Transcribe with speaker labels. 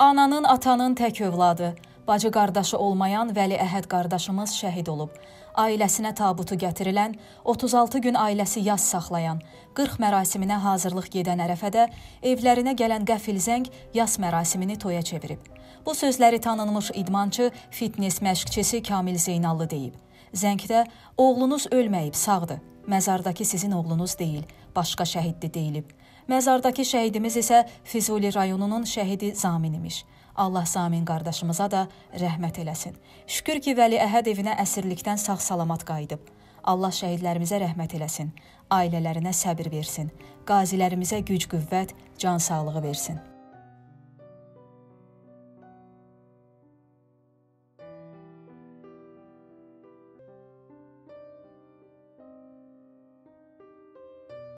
Speaker 1: Ananın, atanın tək övladı, bacı qardaşı olmayan Vəli Əhəd qardaşımız şəhid olub. Ailəsinə tabutu gətirilən, 36 gün ailəsi yas saxlayan, 40 mərasiminə hazırlıq gedən ərəfədə evlərinə gələn qəfil zəng yas mərasimini toya çevirib. Bu sözləri tanınmış idmançı, fitness məşqçisi Kamil Zeynallı deyib. Zəngdə oğlunuz ölməyib, sağdır. Məzardakı sizin oğlunuz deyil, başqa şəhiddir deyilib. Məzardakı şəhidimiz isə Füzuli rayonunun şəhidi Zamin imiş. Allah Zamin qardaşımıza da rəhmət eləsin. Şükür ki, Vəli Əhəd evinə əsirlikdən sağ-salamat qayıdıb. Allah şəhidlərimizə rəhmət eləsin, ailələrinə səbir versin, qazilərimizə güc-qüvvət, can sağlığı versin.